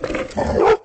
Oh.